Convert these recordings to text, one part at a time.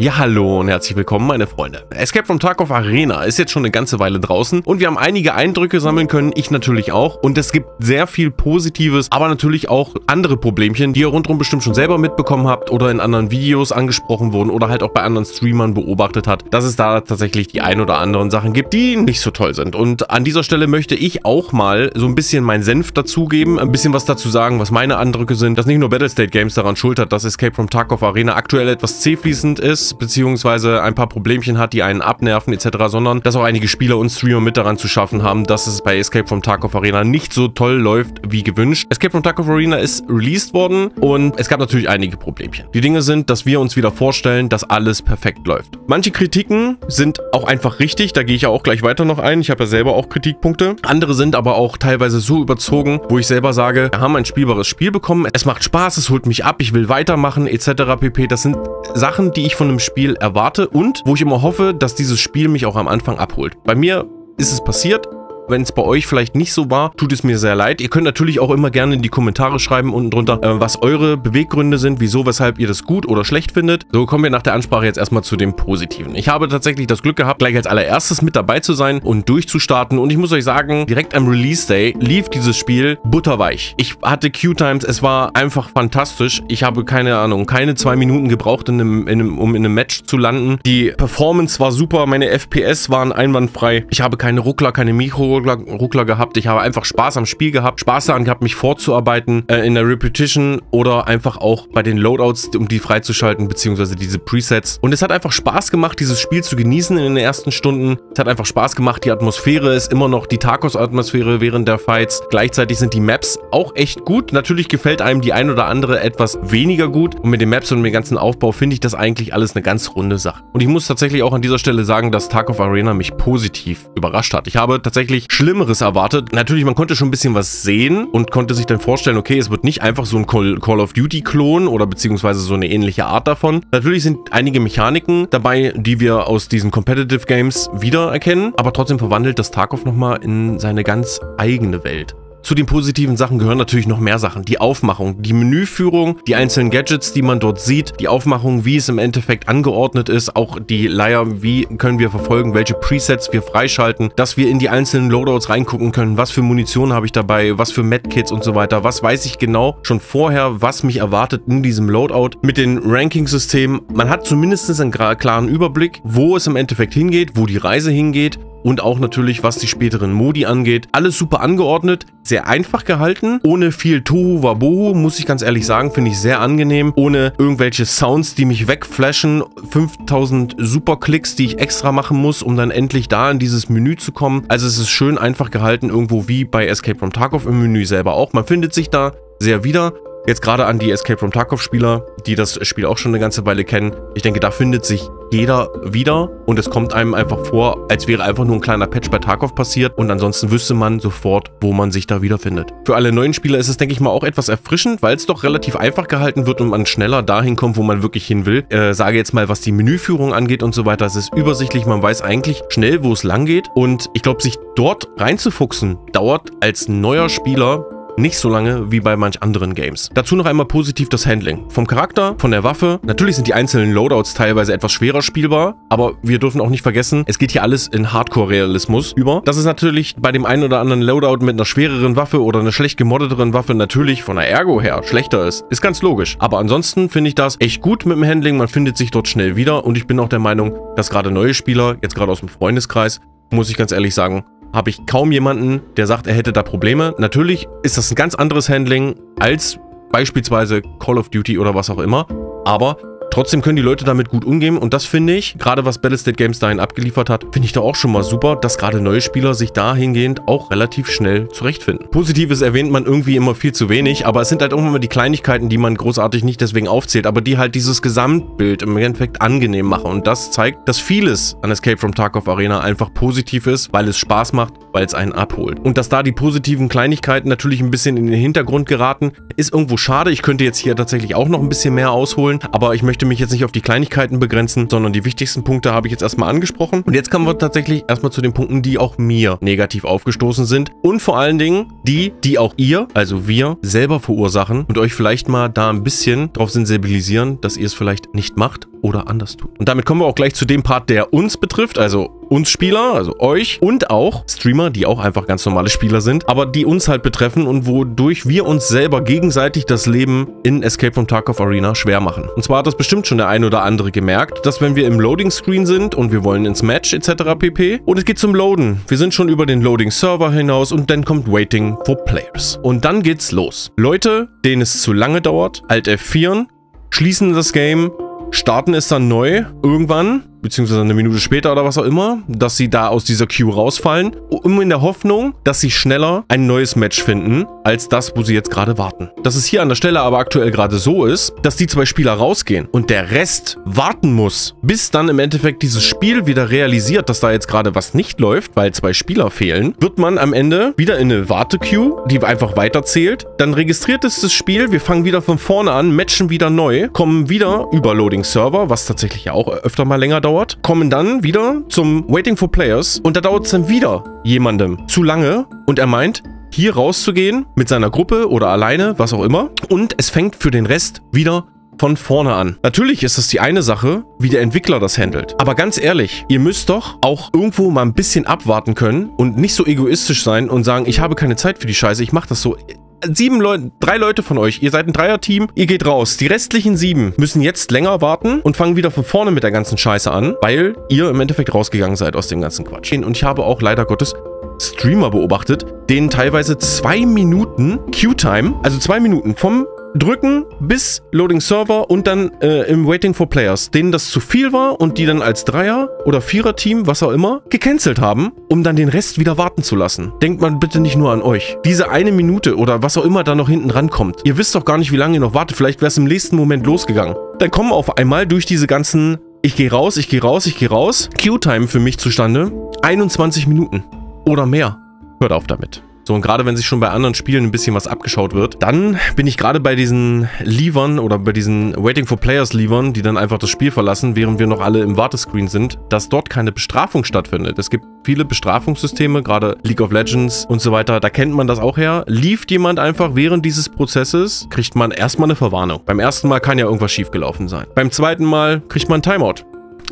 Ja, hallo und herzlich willkommen, meine Freunde. Escape from Tarkov Arena ist jetzt schon eine ganze Weile draußen und wir haben einige Eindrücke sammeln können, ich natürlich auch. Und es gibt sehr viel Positives, aber natürlich auch andere Problemchen, die ihr rundherum bestimmt schon selber mitbekommen habt oder in anderen Videos angesprochen wurden oder halt auch bei anderen Streamern beobachtet hat, dass es da tatsächlich die ein oder anderen Sachen gibt, die nicht so toll sind. Und an dieser Stelle möchte ich auch mal so ein bisschen mein Senf dazugeben, ein bisschen was dazu sagen, was meine Eindrücke sind, dass nicht nur Battlestate Games daran schuld hat, dass Escape from Tarkov Arena aktuell etwas zähfließend ist, beziehungsweise ein paar Problemchen hat, die einen abnerven etc., sondern dass auch einige Spieler und Streamer mit daran zu schaffen haben, dass es bei Escape from Tarkov Arena nicht so toll läuft wie gewünscht. Escape from Tarkov Arena ist released worden und es gab natürlich einige Problemchen. Die Dinge sind, dass wir uns wieder vorstellen, dass alles perfekt läuft. Manche Kritiken sind auch einfach richtig, da gehe ich ja auch gleich weiter noch ein. Ich habe ja selber auch Kritikpunkte. Andere sind aber auch teilweise so überzogen, wo ich selber sage, wir haben ein spielbares Spiel bekommen, es macht Spaß, es holt mich ab, ich will weitermachen etc. pp. Das sind Sachen, die ich von einem Spiel erwarte und wo ich immer hoffe, dass dieses Spiel mich auch am Anfang abholt. Bei mir ist es passiert, wenn es bei euch vielleicht nicht so war, tut es mir sehr leid. Ihr könnt natürlich auch immer gerne in die Kommentare schreiben unten drunter, äh, was eure Beweggründe sind, wieso, weshalb ihr das gut oder schlecht findet. So kommen wir nach der Ansprache jetzt erstmal zu dem Positiven. Ich habe tatsächlich das Glück gehabt, gleich als allererstes mit dabei zu sein und durchzustarten. Und ich muss euch sagen, direkt am Release Day lief dieses Spiel butterweich. Ich hatte Q-Times, es war einfach fantastisch. Ich habe keine Ahnung, keine zwei Minuten gebraucht, in einem, in einem, um in einem Match zu landen. Die Performance war super, meine FPS waren einwandfrei. Ich habe keine Ruckler, keine Mikro Ruckler, gehabt. Ich habe einfach Spaß am Spiel gehabt, Spaß daran gehabt, mich vorzuarbeiten äh, in der Repetition oder einfach auch bei den Loadouts, um die freizuschalten, beziehungsweise diese Presets. Und es hat einfach Spaß gemacht, dieses Spiel zu genießen in den ersten Stunden. Es hat einfach Spaß gemacht. Die Atmosphäre ist immer noch die Tarkos-Atmosphäre während der Fights. Gleichzeitig sind die Maps auch echt gut. Natürlich gefällt einem die ein oder andere etwas weniger gut. Und mit den Maps und dem ganzen Aufbau finde ich das eigentlich alles eine ganz runde Sache. Und ich muss tatsächlich auch an dieser Stelle sagen, dass Tarkov Arena mich positiv überrascht hat. Ich habe tatsächlich Schlimmeres erwartet. Natürlich, man konnte schon ein bisschen was sehen und konnte sich dann vorstellen, okay, es wird nicht einfach so ein Call, Call of Duty-Klon oder beziehungsweise so eine ähnliche Art davon. Natürlich sind einige Mechaniken dabei, die wir aus diesen Competitive Games wiedererkennen, aber trotzdem verwandelt das Tarkov nochmal in seine ganz eigene Welt. Zu den positiven Sachen gehören natürlich noch mehr Sachen. Die Aufmachung, die Menüführung, die einzelnen Gadgets, die man dort sieht, die Aufmachung, wie es im Endeffekt angeordnet ist, auch die Leier, wie können wir verfolgen, welche Presets wir freischalten, dass wir in die einzelnen Loadouts reingucken können, was für Munition habe ich dabei, was für Medkits und so weiter, was weiß ich genau schon vorher, was mich erwartet in diesem Loadout. Mit den Ranking-Systemen, man hat zumindest einen klaren Überblick, wo es im Endeffekt hingeht, wo die Reise hingeht und auch natürlich, was die späteren Modi angeht. Alles super angeordnet, sehr einfach gehalten, ohne viel Tohu Wabohu, muss ich ganz ehrlich sagen, finde ich sehr angenehm, ohne irgendwelche Sounds, die mich wegflashen, 5000 Superklicks, die ich extra machen muss, um dann endlich da in dieses Menü zu kommen. Also es ist schön einfach gehalten, irgendwo wie bei Escape from Tarkov im Menü selber auch. Man findet sich da sehr wieder. Jetzt gerade an die Escape from Tarkov Spieler, die das Spiel auch schon eine ganze Weile kennen. Ich denke, da findet sich jeder wieder und es kommt einem einfach vor, als wäre einfach nur ein kleiner Patch bei Tarkov passiert und ansonsten wüsste man sofort, wo man sich da wiederfindet. Für alle neuen Spieler ist es, denke ich mal, auch etwas erfrischend, weil es doch relativ einfach gehalten wird und man schneller dahin kommt, wo man wirklich hin will. Äh, sage jetzt mal, was die Menüführung angeht und so weiter. Es ist übersichtlich, man weiß eigentlich schnell, wo es lang geht und ich glaube, sich dort reinzufuchsen, dauert als neuer Spieler nicht so lange wie bei manch anderen Games. Dazu noch einmal positiv das Handling. Vom Charakter, von der Waffe. Natürlich sind die einzelnen Loadouts teilweise etwas schwerer spielbar, aber wir dürfen auch nicht vergessen, es geht hier alles in Hardcore-Realismus über. Das ist natürlich bei dem einen oder anderen Loadout mit einer schwereren Waffe oder einer schlecht gemoddeteren Waffe natürlich von der Ergo her schlechter ist. Ist ganz logisch. Aber ansonsten finde ich das echt gut mit dem Handling. Man findet sich dort schnell wieder und ich bin auch der Meinung, dass gerade neue Spieler, jetzt gerade aus dem Freundeskreis, muss ich ganz ehrlich sagen, habe ich kaum jemanden, der sagt, er hätte da Probleme. Natürlich ist das ein ganz anderes Handling als beispielsweise Call of Duty oder was auch immer. Aber Trotzdem können die Leute damit gut umgehen und das finde ich, gerade was Battlestate Games dahin abgeliefert hat, finde ich da auch schon mal super, dass gerade neue Spieler sich dahingehend auch relativ schnell zurechtfinden. Positives erwähnt man irgendwie immer viel zu wenig, aber es sind halt auch immer die Kleinigkeiten, die man großartig nicht deswegen aufzählt, aber die halt dieses Gesamtbild im Endeffekt angenehm machen und das zeigt, dass vieles an Escape from Tarkov Arena einfach positiv ist, weil es Spaß macht, weil es einen abholt. Und dass da die positiven Kleinigkeiten natürlich ein bisschen in den Hintergrund geraten, ist irgendwo schade. Ich könnte jetzt hier tatsächlich auch noch ein bisschen mehr ausholen, aber ich möchte möchte mich jetzt nicht auf die Kleinigkeiten begrenzen, sondern die wichtigsten Punkte habe ich jetzt erstmal angesprochen. Und jetzt kommen wir tatsächlich erstmal zu den Punkten, die auch mir negativ aufgestoßen sind. Und vor allen Dingen die, die auch ihr, also wir, selber verursachen und euch vielleicht mal da ein bisschen darauf sensibilisieren, dass ihr es vielleicht nicht macht oder anders tut. Und damit kommen wir auch gleich zu dem Part, der uns betrifft, also uns Spieler, also euch und auch Streamer, die auch einfach ganz normale Spieler sind, aber die uns halt betreffen und wodurch wir uns selber gegenseitig das Leben in Escape from Tarkov Arena schwer machen. Und zwar hat das bestimmt schon der ein oder andere gemerkt, dass wenn wir im Loading Screen sind und wir wollen ins Match etc. pp. und es geht zum Loaden, wir sind schon über den Loading Server hinaus und dann kommt Waiting for Players. Und dann geht's los. Leute, denen es zu lange dauert, Alt F4, schließen das Game, starten es dann neu irgendwann beziehungsweise eine Minute später oder was auch immer, dass sie da aus dieser Queue rausfallen, um in der Hoffnung, dass sie schneller ein neues Match finden, als das, wo sie jetzt gerade warten. Dass es hier an der Stelle aber aktuell gerade so ist, dass die zwei Spieler rausgehen und der Rest warten muss, bis dann im Endeffekt dieses Spiel wieder realisiert, dass da jetzt gerade was nicht läuft, weil zwei Spieler fehlen, wird man am Ende wieder in eine Wartequeue, die einfach weiterzählt. Dann registriert es das Spiel, wir fangen wieder von vorne an, matchen wieder neu, kommen wieder über Loading Server, was tatsächlich ja auch öfter mal länger dauert dauert, kommen dann wieder zum Waiting for Players und da dauert es dann wieder jemandem zu lange und er meint, hier rauszugehen mit seiner Gruppe oder alleine, was auch immer. Und es fängt für den Rest wieder von vorne an. Natürlich ist das die eine Sache, wie der Entwickler das handelt. Aber ganz ehrlich, ihr müsst doch auch irgendwo mal ein bisschen abwarten können und nicht so egoistisch sein und sagen, ich habe keine Zeit für die Scheiße, ich mache das so sieben Leute, drei Leute von euch, ihr seid ein Dreier-Team, ihr geht raus. Die restlichen sieben müssen jetzt länger warten und fangen wieder von vorne mit der ganzen Scheiße an, weil ihr im Endeffekt rausgegangen seid aus dem ganzen Quatsch. Und ich habe auch leider Gottes Streamer beobachtet, denen teilweise zwei Minuten Queue-Time, also zwei Minuten vom drücken bis Loading Server und dann äh, im Waiting for Players, denen das zu viel war und die dann als Dreier- oder Vierer-Team, was auch immer, gecancelt haben, um dann den Rest wieder warten zu lassen. Denkt man bitte nicht nur an euch. Diese eine Minute oder was auch immer da noch hinten rankommt. Ihr wisst doch gar nicht, wie lange ihr noch wartet. Vielleicht wäre es im nächsten Moment losgegangen. Dann kommen auf einmal durch diese ganzen ich gehe raus, ich gehe raus, ich gehe raus. Q-Time für mich zustande 21 Minuten oder mehr. Hört auf damit. So, und gerade wenn sich schon bei anderen Spielen ein bisschen was abgeschaut wird, dann bin ich gerade bei diesen Levern oder bei diesen Waiting for Players Levern, die dann einfach das Spiel verlassen, während wir noch alle im Wartescreen sind, dass dort keine Bestrafung stattfindet. Es gibt viele Bestrafungssysteme, gerade League of Legends und so weiter, da kennt man das auch her. Lieft jemand einfach während dieses Prozesses, kriegt man erstmal eine Verwarnung. Beim ersten Mal kann ja irgendwas schiefgelaufen sein. Beim zweiten Mal kriegt man ein Timeout.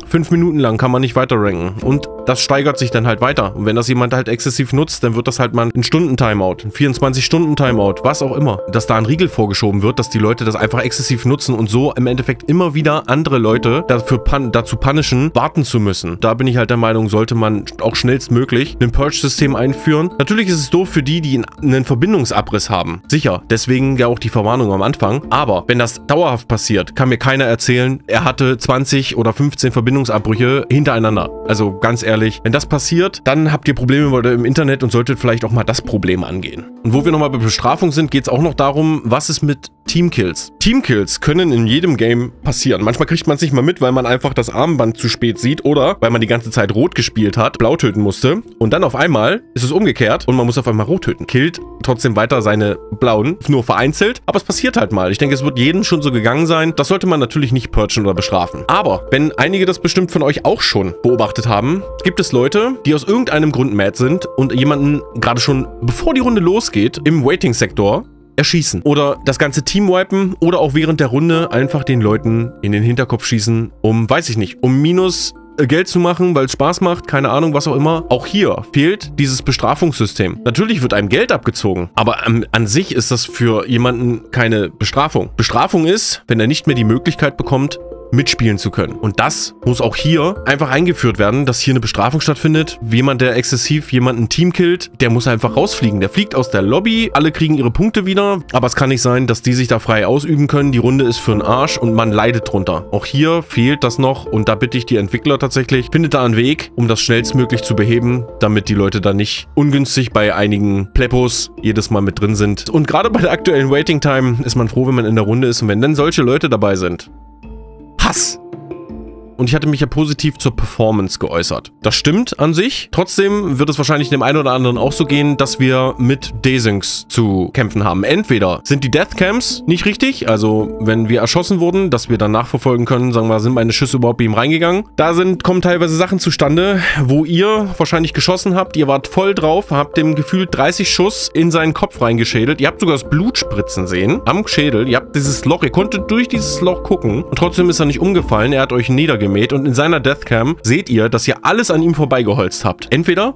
Fünf Minuten lang kann man nicht weiter ranken. Und das steigert sich dann halt weiter. Und wenn das jemand halt exzessiv nutzt, dann wird das halt mal ein Stunden-Timeout, ein 24-Stunden-Timeout, was auch immer. Dass da ein Riegel vorgeschoben wird, dass die Leute das einfach exzessiv nutzen und so im Endeffekt immer wieder andere Leute dafür pan dazu punishen, warten zu müssen. Da bin ich halt der Meinung, sollte man auch schnellstmöglich ein Purge-System einführen. Natürlich ist es doof für die, die einen Verbindungsabriss haben. Sicher, deswegen ja auch die Verwarnung am Anfang. Aber wenn das dauerhaft passiert, kann mir keiner erzählen, er hatte 20 oder 15 Verbindungsabbrüche hintereinander. Also ganz ehrlich, ehrlich, wenn das passiert, dann habt ihr Probleme im Internet und solltet vielleicht auch mal das Problem angehen. Und wo wir nochmal bei Bestrafung sind, geht es auch noch darum, was ist mit Teamkills. Teamkills können in jedem Game passieren. Manchmal kriegt man es nicht mal mit, weil man einfach das Armband zu spät sieht oder weil man die ganze Zeit rot gespielt hat, blau töten musste und dann auf einmal ist es umgekehrt und man muss auf einmal rot töten. Killt trotzdem weiter seine blauen, nur vereinzelt, aber es passiert halt mal. Ich denke, es wird jedem schon so gegangen sein. Das sollte man natürlich nicht purgen oder bestrafen. Aber wenn einige das bestimmt von euch auch schon beobachtet haben, gibt es Leute, die aus irgendeinem Grund mad sind und jemanden gerade schon, bevor die Runde losgeht, im Waiting-Sektor erschießen. Oder das ganze Team wipen oder auch während der Runde einfach den Leuten in den Hinterkopf schießen, um, weiß ich nicht, um minus äh, Geld zu machen, weil es Spaß macht, keine Ahnung, was auch immer. Auch hier fehlt dieses Bestrafungssystem. Natürlich wird einem Geld abgezogen, aber an, an, sich ist das für jemanden keine Bestrafung. Bestrafung ist, wenn er nicht mehr die Möglichkeit bekommt, mitspielen zu können. Und das muss auch hier einfach eingeführt werden, dass hier eine Bestrafung stattfindet. Jemand, der exzessiv jemanden Team killt, der muss einfach rausfliegen. Der fliegt aus der Lobby, alle kriegen ihre Punkte wieder, aber es kann nicht sein, dass die sich da frei ausüben können. Die Runde ist für den Arsch und man leidet drunter. Auch hier fehlt das noch und da bitte ich die Entwickler tatsächlich, findet da einen Weg, um das schnellstmöglich zu beheben, damit die Leute da nicht ungünstig bei einigen Plepos jedes Mal mit drin sind. Und gerade bei der aktuellen Waiting Time ist man froh, wenn man in der Runde ist und wenn dann solche Leute dabei sind, Yes! Und ich hatte mich ja positiv zur Performance geäußert. Das stimmt an sich. Trotzdem wird es wahrscheinlich dem einen oder anderen auch so gehen, dass wir mit Desyncs zu kämpfen haben. Entweder sind die Deathcams nicht richtig, also wenn wir erschossen wurden, dass wir dann nachverfolgen können, sagen wir, sind meine Schüsse überhaupt bei ihm reingegangen. Da sind, kommen teilweise Sachen zustande, wo ihr wahrscheinlich geschossen habt, ihr wart voll drauf, habt dem Gefühl 30 Schuss in seinen Kopf reingeschädelt. Ihr habt sogar das Blut spritzen sehen am Schädel. Ihr habt dieses Loch, ihr konntet durch dieses Loch gucken und trotzdem ist er nicht umgefallen. Er hat euch niedergemäht und in seiner Deathcam seht ihr, dass ihr alles an ihm vorbeigeholzt habt. Entweder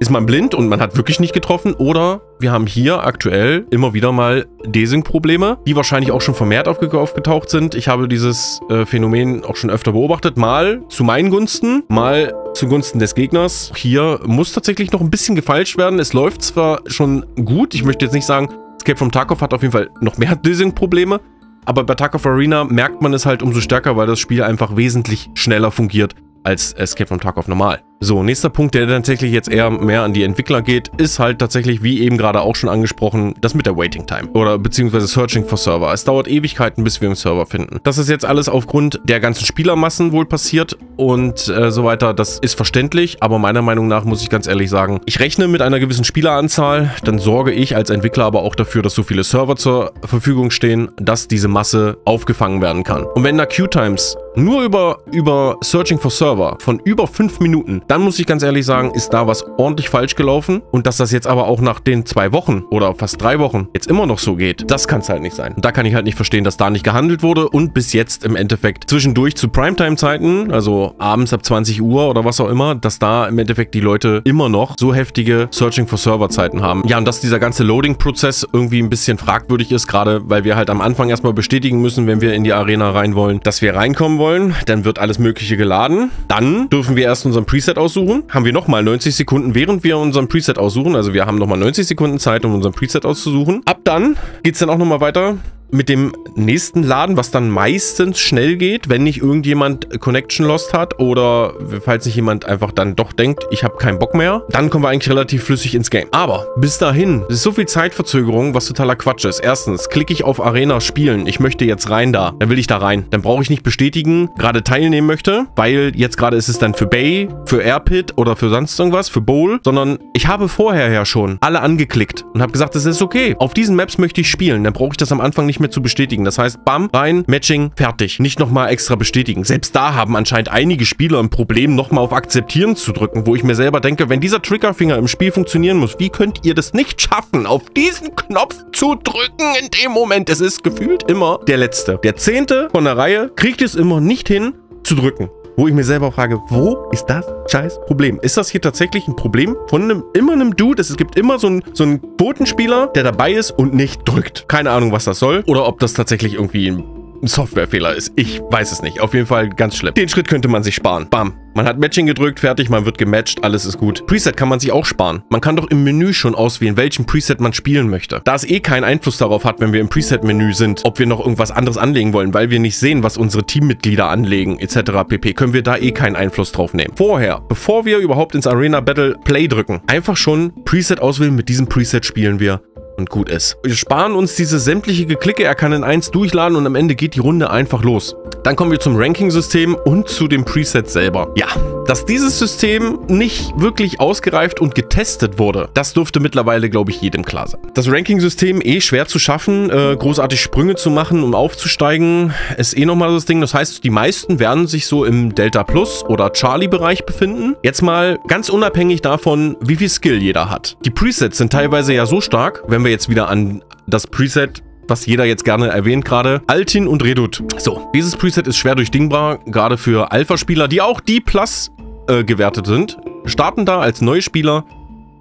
ist man blind und man hat wirklich nicht getroffen oder wir haben hier aktuell immer wieder mal Desync-Probleme, die wahrscheinlich auch schon vermehrt aufge aufgetaucht sind. Ich habe dieses äh, Phänomen auch schon öfter beobachtet. Mal zu meinen Gunsten, mal zugunsten des Gegners. Hier muss tatsächlich noch ein bisschen gefeilscht werden. Es läuft zwar schon gut, ich möchte jetzt nicht sagen, Escape from Tarkov hat auf jeden Fall noch mehr Desync-Probleme, aber bei Tarkov Arena merkt man es halt umso stärker, weil das Spiel einfach wesentlich schneller fungiert als Escape from Tarkov normal. So, nächster Punkt, der tatsächlich jetzt eher mehr an die Entwickler geht, ist halt tatsächlich, wie eben gerade auch schon angesprochen, das mit der Waiting Time oder beziehungsweise Searching for Server. Es dauert Ewigkeiten, bis wir einen Server finden. Das ist jetzt alles aufgrund der ganzen Spielermassen wohl passiert und äh, so weiter. Das ist verständlich, aber meiner Meinung nach muss ich ganz ehrlich sagen, ich rechne mit einer gewissen Spieleranzahl, dann sorge ich als Entwickler aber auch dafür, dass so viele Server zur Verfügung stehen, dass diese Masse aufgefangen werden kann. Und wenn da Queue-Times nur über, über Searching for Server von über 5 Minuten dann muss ich ganz ehrlich sagen, ist da was ordentlich falsch gelaufen. Und dass das jetzt aber auch nach den zwei Wochen oder fast drei Wochen jetzt immer noch so geht, das kann es halt nicht sein. Und da kann ich halt nicht verstehen, dass da nicht gehandelt wurde und bis jetzt im Endeffekt zwischendurch zu Primetime-Zeiten, also abends ab 20 Uhr oder was auch immer, dass da im Endeffekt die Leute immer noch so heftige Searching for Server-Zeiten haben. Ja, und dass dieser ganze Loading-Prozess irgendwie ein bisschen fragwürdig ist, gerade weil wir halt am Anfang erstmal bestätigen müssen, wenn wir in die Arena rein wollen, dass wir reinkommen wollen. Dann wird alles Mögliche geladen. Dann dürfen wir erst unseren Preset aussuchen, haben wir nochmal 90 Sekunden, während wir unseren Preset aussuchen. Also wir haben nochmal 90 Sekunden Zeit, um unseren Preset auszusuchen. Ab dann geht es dann auch nochmal weiter mit dem nächsten Laden, was dann meistens schnell geht, wenn nicht irgendjemand Connection Lost hat oder falls sich jemand einfach dann doch denkt, ich habe keinen Bock mehr, dann kommen wir eigentlich relativ flüssig ins Game. Aber bis dahin ist so viel Zeitverzögerung, was totaler Quatsch ist. Erstens, klicke ich auf Arena spielen, ich möchte jetzt rein da, dann will ich da rein. Dann brauche ich nicht bestätigen, gerade teilnehmen möchte, weil jetzt gerade ist es dann für Bay, für Airpit oder für sonst irgendwas, für Bowl, sondern ich habe vorher ja schon alle angeklickt und habe gesagt, es ist okay. Auf diesen Maps möchte ich spielen, dann brauche ich das am Anfang nicht mehr zu bestätigen. Das heißt, bam, rein, Matching, fertig. Nicht nochmal extra bestätigen. Selbst da haben anscheinend einige Spieler ein Problem, nochmal auf Akzeptieren zu drücken, wo ich mir selber denke, wenn dieser Triggerfinger im Spiel funktionieren muss, wie könnt ihr das nicht schaffen, auf diesen Knopf zu drücken in dem Moment? Es ist gefühlt immer der Letzte. Der Zehnte von der Reihe kriegt es immer nicht hin, zu drücken wo ich mir selber frage, wo ist das scheiß Problem? Ist das hier tatsächlich ein Problem von einem, immer einem Dude? Es gibt immer so einen, so einen Botenspieler, der dabei ist und nicht drückt. Keine Ahnung, was das soll. Oder ob das tatsächlich irgendwie ein ein Softwarefehler ist. Ich weiß es nicht. Auf jeden Fall ganz schlimm. Den Schritt könnte man sich sparen. Bam. Man hat Matching gedrückt, fertig, man wird gematcht, alles ist gut. Preset kann man sich auch sparen. Man kann doch im Menü schon auswählen, welchen Preset man spielen möchte. Da es eh keinen Einfluss darauf hat, wenn wir im Preset-Menü sind, ob wir noch irgendwas anderes anlegen wollen, weil wir nicht sehen, was unsere Teammitglieder anlegen, etc. pp., können wir da eh keinen Einfluss drauf nehmen. Vorher, bevor wir überhaupt ins Arena Battle Play drücken, einfach schon Preset auswählen, mit diesem Preset spielen wir und gut ist. Wir sparen uns diese sämtliche Geklicke, er kann in eins durchladen und am Ende geht die Runde einfach los. Dann kommen wir zum Ranking-System und zu dem Preset selber. Ja, dass dieses System nicht wirklich ausgereift und getestet wurde, das dürfte mittlerweile, glaube ich, jedem klar sein. Das Ranking-System eh schwer zu schaffen, äh, großartig Sprünge zu machen, um aufzusteigen, ist eh nochmal das Ding. Das heißt, die meisten werden sich so im Delta Plus oder Charlie-Bereich befinden. Jetzt mal ganz unabhängig davon, wie viel Skill jeder hat. Die Presets sind teilweise ja so stark, wenn wir jetzt wieder an das Preset was jeder jetzt gerne erwähnt gerade. Altin und Redut. So, dieses Preset ist schwer durchdingbar, gerade für Alpha-Spieler, die auch die Plus äh, gewertet sind. Starten da als neue Spieler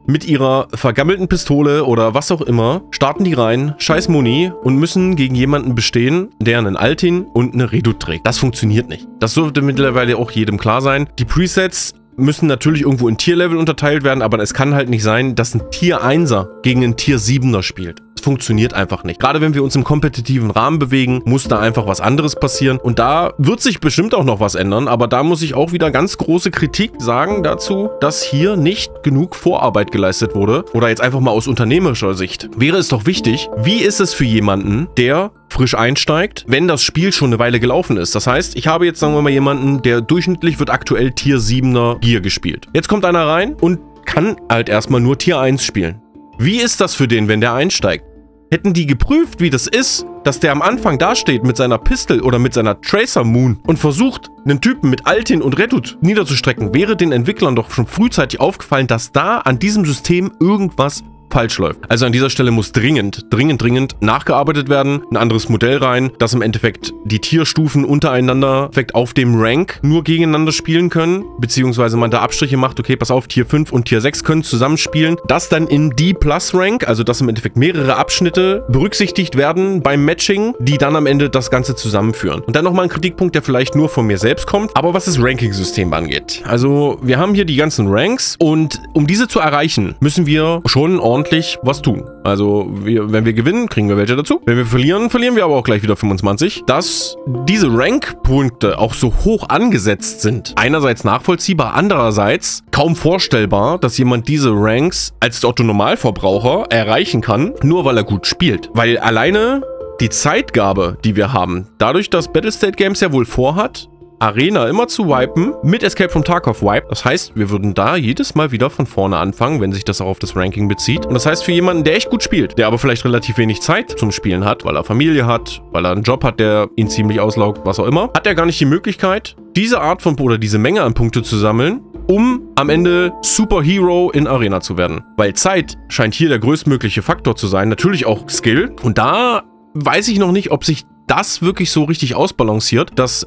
mit ihrer vergammelten Pistole oder was auch immer, starten die rein, scheiß Muni und müssen gegen jemanden bestehen, der einen Altin und eine Redut trägt. Das funktioniert nicht. Das sollte mittlerweile auch jedem klar sein. Die Presets müssen natürlich irgendwo in Tierlevel unterteilt werden, aber es kann halt nicht sein, dass ein Tier 1er gegen einen Tier 7er spielt. Funktioniert einfach nicht. Gerade wenn wir uns im kompetitiven Rahmen bewegen, muss da einfach was anderes passieren. Und da wird sich bestimmt auch noch was ändern, aber da muss ich auch wieder ganz große Kritik sagen dazu, dass hier nicht genug Vorarbeit geleistet wurde. Oder jetzt einfach mal aus unternehmerischer Sicht. Wäre es doch wichtig, wie ist es für jemanden, der frisch einsteigt, wenn das Spiel schon eine Weile gelaufen ist. Das heißt, ich habe jetzt, sagen wir mal, jemanden, der durchschnittlich wird aktuell Tier 7er Gear gespielt. Jetzt kommt einer rein und kann halt erstmal nur Tier 1 spielen. Wie ist das für den, wenn der einsteigt? Hätten die geprüft, wie das ist, dass der am Anfang dasteht mit seiner Pistol oder mit seiner Tracer Moon und versucht, einen Typen mit Altin und Redut niederzustrecken, wäre den Entwicklern doch schon frühzeitig aufgefallen, dass da an diesem System irgendwas falsch läuft. Also an dieser Stelle muss dringend, dringend, dringend nachgearbeitet werden, ein anderes Modell rein, dass im Endeffekt die Tierstufen untereinander auf dem Rank nur gegeneinander spielen können, beziehungsweise man da Abstriche macht, okay, pass auf, Tier 5 und Tier 6 können zusammenspielen. Das dann in D Plus Rank, also dass im Endeffekt mehrere Abschnitte berücksichtigt werden beim Matching, die dann am Ende das Ganze zusammenführen. Und dann nochmal ein Kritikpunkt, der vielleicht nur von mir selbst kommt, aber was das Ranking-System angeht. Also wir haben hier die ganzen Ranks und um diese zu erreichen, müssen wir schon ordentlich ordentlich was tun. Also, wir, wenn wir gewinnen, kriegen wir welche dazu. Wenn wir verlieren, verlieren wir aber auch gleich wieder 25. Dass diese Rank-Punkte auch so hoch angesetzt sind, einerseits nachvollziehbar, andererseits kaum vorstellbar, dass jemand diese Ranks als Otto-Normalverbraucher erreichen kann, nur weil er gut spielt. Weil alleine die Zeitgabe, die wir haben, dadurch, dass Battlestate Games ja wohl vorhat, Arena immer zu wipen mit Escape from Tarkov Wipe. Das heißt, wir würden da jedes Mal wieder von vorne anfangen, wenn sich das auch auf das Ranking bezieht. Und das heißt, für jemanden, der echt gut spielt, der aber vielleicht relativ wenig Zeit zum Spielen hat, weil er Familie hat, weil er einen Job hat, der ihn ziemlich auslaugt, was auch immer, hat er gar nicht die Möglichkeit, diese Art von oder diese Menge an Punkte zu sammeln, um am Ende Superhero in Arena zu werden. Weil Zeit scheint hier der größtmögliche Faktor zu sein. Natürlich auch Skill. Und da weiß ich noch nicht, ob sich das wirklich so richtig ausbalanciert, dass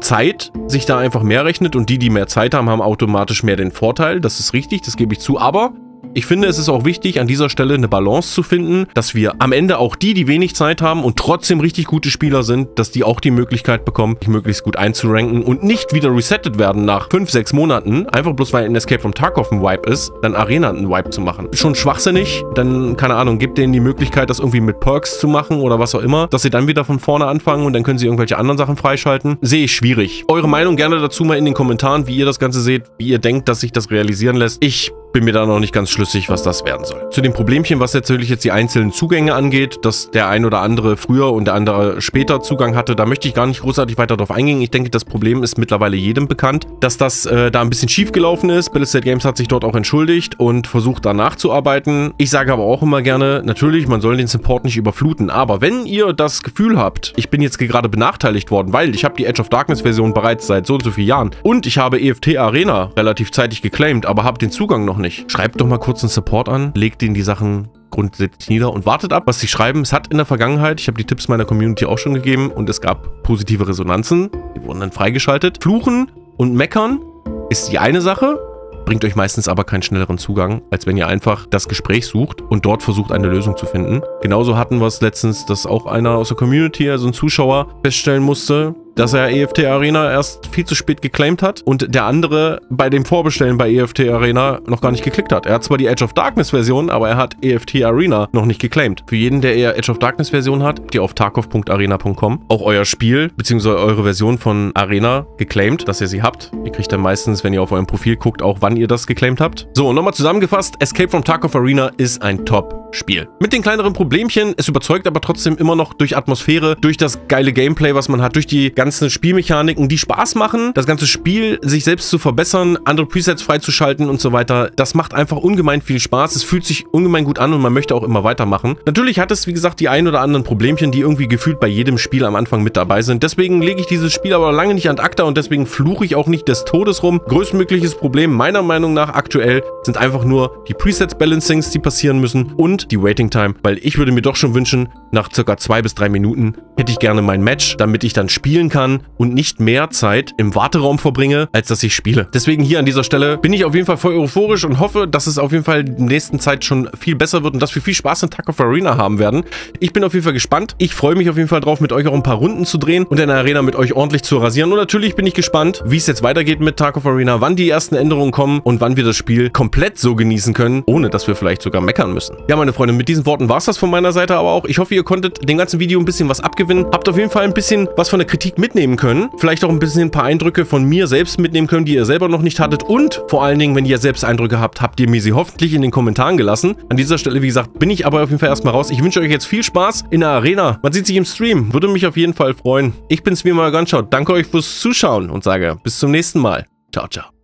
Zeit sich da einfach mehr rechnet und die, die mehr Zeit haben, haben automatisch mehr den Vorteil. Das ist richtig, das gebe ich zu. Aber ich finde, es ist auch wichtig, an dieser Stelle eine Balance zu finden, dass wir am Ende auch die, die wenig Zeit haben und trotzdem richtig gute Spieler sind, dass die auch die Möglichkeit bekommen, sich möglichst gut einzuranken und nicht wieder resettet werden nach 5, 6 Monaten, einfach bloß weil ein Escape from Tarkov ein Wipe ist, dann Arena einen Wipe zu machen. Schon schwachsinnig, dann, keine Ahnung, gibt denen die Möglichkeit, das irgendwie mit Perks zu machen oder was auch immer, dass sie dann wieder von vorne anfangen und dann können sie irgendwelche anderen Sachen freischalten. Sehe ich schwierig. Eure Meinung gerne dazu mal in den Kommentaren, wie ihr das Ganze seht, wie ihr denkt, dass sich das realisieren lässt. Ich bin mir da noch nicht ganz schlüssig, was das werden soll. Zu dem Problemchen, was natürlich jetzt die einzelnen Zugänge angeht, dass der ein oder andere früher und der andere später Zugang hatte, da möchte ich gar nicht großartig weiter drauf eingehen. Ich denke, das Problem ist mittlerweile jedem bekannt, dass das äh, da ein bisschen schief gelaufen ist. Battlestate Games hat sich dort auch entschuldigt und versucht da nachzuarbeiten. Ich sage aber auch immer gerne, natürlich, man soll den Support nicht überfluten, aber wenn ihr das Gefühl habt, ich bin jetzt gerade benachteiligt worden, weil ich habe die Edge of Darkness Version bereits seit so und so vielen Jahren und ich habe EFT Arena relativ zeitig geclaimed, aber habe den Zugang noch nicht nicht. Schreibt doch mal kurz einen Support an, legt ihnen die Sachen grundsätzlich nieder und wartet ab, was sie schreiben. Es hat in der Vergangenheit, ich habe die Tipps meiner Community auch schon gegeben und es gab positive Resonanzen. Die wurden dann freigeschaltet. Fluchen und meckern ist die eine Sache, bringt euch meistens aber keinen schnelleren Zugang, als wenn ihr einfach das Gespräch sucht und dort versucht, eine Lösung zu finden. Genauso hatten wir es letztens, dass auch einer aus der Community, also ein Zuschauer, feststellen musste, dass er EFT Arena erst viel zu spät geclaimed hat und der andere bei dem Vorbestellen bei EFT Arena noch gar nicht geklickt hat. Er hat zwar die Edge of Darkness Version, aber er hat EFT Arena noch nicht geclaimed. Für jeden, der eher Edge of Darkness Version hat, ihr auf tarkov.arena.com auch euer Spiel bzw. eure Version von Arena geclaimed, dass ihr sie habt. Ihr kriegt dann meistens, wenn ihr auf eurem Profil guckt, auch wann ihr das geclaimed habt. So, nochmal zusammengefasst, Escape from Tarkov Arena ist ein Top-Spiel. Mit den kleineren Problemchen, es überzeugt aber trotzdem immer noch durch Atmosphäre, durch das geile Gameplay, was man hat, durch die ganzen ganzen Spielmechaniken, die Spaß machen, das ganze Spiel sich selbst zu verbessern, andere Presets freizuschalten und so weiter. Das macht einfach ungemein viel Spaß. Es fühlt sich ungemein gut an und man möchte auch immer weitermachen. Natürlich hat es, wie gesagt, die ein oder anderen Problemchen, die irgendwie gefühlt bei jedem Spiel am Anfang mit dabei sind. Deswegen lege ich dieses Spiel aber lange nicht an ACTA und deswegen fluche ich auch nicht des Todes rum. Größtmögliches Problem meiner Meinung nach aktuell sind einfach nur die Presets-Balancings, die passieren müssen und die Waiting Time, weil ich würde mir doch schon wünschen, nach circa zwei bis drei Minuten hätte ich gerne mein Match, damit ich dann spielen kann kann und nicht mehr Zeit im Warteraum verbringe, als dass ich spiele. Deswegen hier an dieser Stelle bin ich auf jeden Fall voll euphorisch und hoffe, dass es auf jeden Fall in der nächsten Zeit schon viel besser wird und dass wir viel Spaß in Tag of Arena haben werden. Ich bin auf jeden Fall gespannt. Ich freue mich auf jeden Fall drauf, mit euch auch ein paar Runden zu drehen und in der Arena mit euch ordentlich zu rasieren. Und natürlich bin ich gespannt, wie es jetzt weitergeht mit Tag of Arena, wann die ersten Änderungen kommen und wann wir das Spiel komplett so genießen können, ohne dass wir vielleicht sogar meckern müssen. Ja, meine Freunde, mit diesen Worten war es das von meiner Seite aber auch. Ich hoffe, ihr konntet dem ganzen Video ein bisschen was abgewinnen. Habt auf jeden Fall ein bisschen was von der Kritik mitnehmen können. Vielleicht auch ein bisschen ein paar Eindrücke von mir selbst mitnehmen können, die ihr selber noch nicht hattet. Und vor allen Dingen, wenn ihr selbst Eindrücke habt, habt ihr mir sie hoffentlich in den Kommentaren gelassen. An dieser Stelle, wie gesagt, bin ich aber auf jeden Fall erstmal raus. Ich wünsche euch jetzt viel Spaß in der Arena. Man sieht sich im Stream. Würde mich auf jeden Fall freuen. Ich bin's wie immer ganz Danke euch fürs Zuschauen und sage bis zum nächsten Mal. Ciao, ciao.